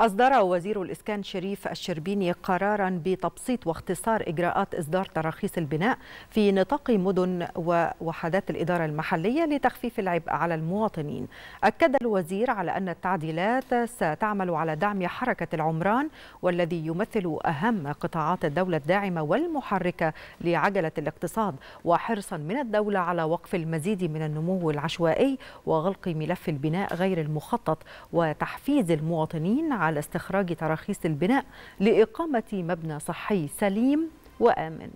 أصدر وزير الإسكان شريف الشربيني قرارا بتبسيط واختصار إجراءات إصدار تراخيص البناء في نطاق مدن ووحدات الإدارة المحلية لتخفيف العبء على المواطنين. أكد الوزير على أن التعديلات ستعمل على دعم حركة العمران والذي يمثل أهم قطاعات الدولة الداعمة والمحركة لعجلة الاقتصاد وحرصا من الدولة على وقف المزيد من النمو العشوائي وغلق ملف البناء غير المخطط وتحفيز المواطنين استخراج تراخيص البناء لإقامة مبنى صحي سليم وآمن.